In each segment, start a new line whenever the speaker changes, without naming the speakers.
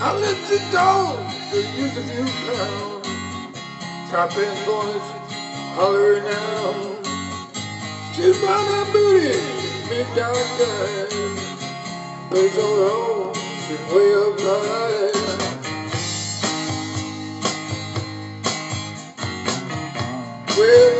I let the dog use a few pounds. Top end boys hollering out. She's by my booty, midnight time. Plays on own, she's way up high. We're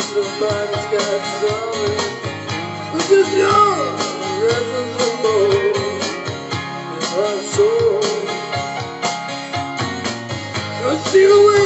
somebody's got something. We're just young, restless and bold. In our soul. Gonna steal away every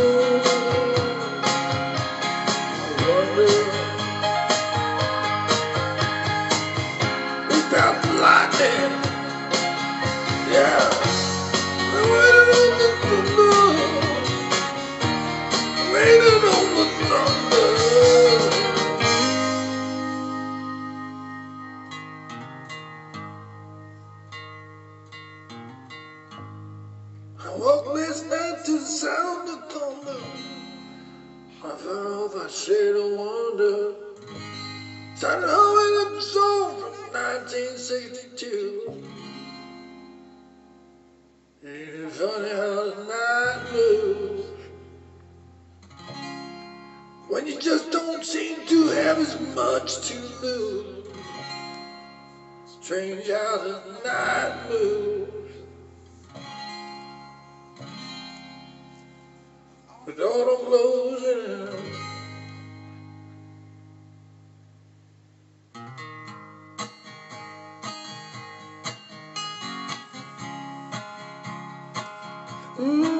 I last night to the sound of thunder. I fell off a shade of wonder. Up a song from 1962. Just don't seem to have as much to lose. Strange how the night moves. With autumn closing. Ooh,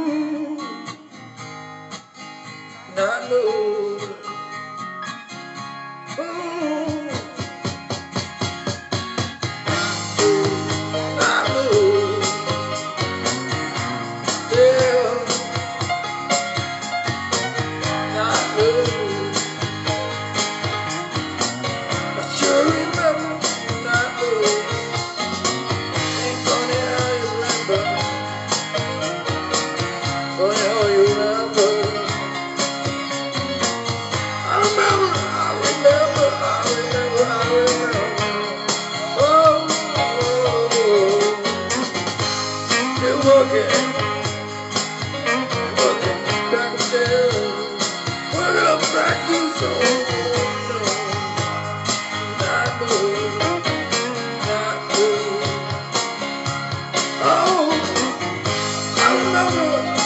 Remember